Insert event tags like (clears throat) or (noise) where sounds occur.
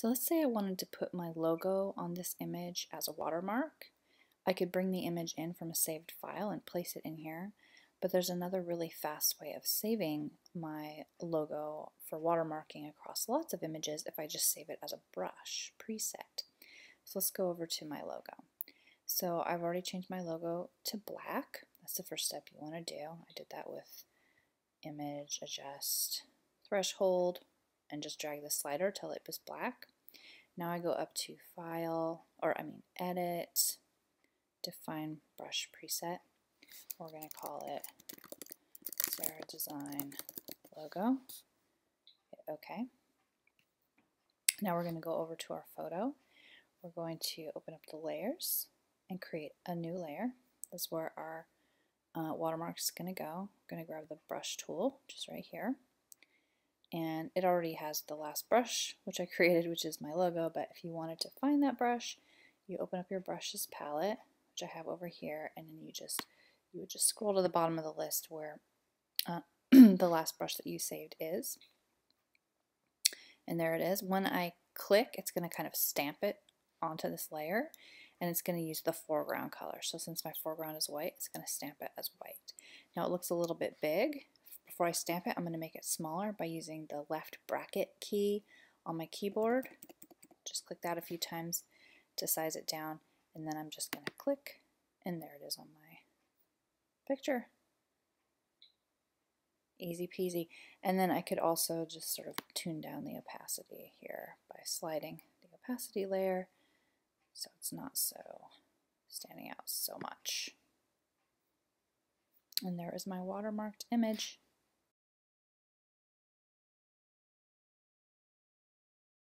So let's say I wanted to put my logo on this image as a watermark. I could bring the image in from a saved file and place it in here, but there's another really fast way of saving my logo for watermarking across lots of images if I just save it as a brush preset. So let's go over to my logo. So I've already changed my logo to black. That's the first step you want to do. I did that with image, adjust, threshold, and just drag the slider till it was black. Now I go up to File, or I mean Edit, Define Brush Preset. We're going to call it Sarah Design Logo. Hit OK. Now we're going to go over to our photo. We're going to open up the layers and create a new layer. This is where our uh, watermark is going to go. I'm going to grab the brush tool, is right here and it already has the last brush which I (laughs) created which is my logo but if you wanted to find that brush you open up your brushes palette which I have over here and then you just you would just scroll to the bottom of the list where uh, (clears throat) the last brush that you saved is. And there it is. When I click it's going to kind of stamp it onto this layer and it's going to use the foreground color. So since my foreground is white it's going to stamp it as white. Now it looks a little bit big before I stamp it, I'm going to make it smaller by using the left bracket key on my keyboard. Just click that a few times to size it down, and then I'm just going to click, and there it is on my picture. Easy peasy. And then I could also just sort of tune down the opacity here by sliding the opacity layer so it's not so standing out so much. And there is my watermarked image.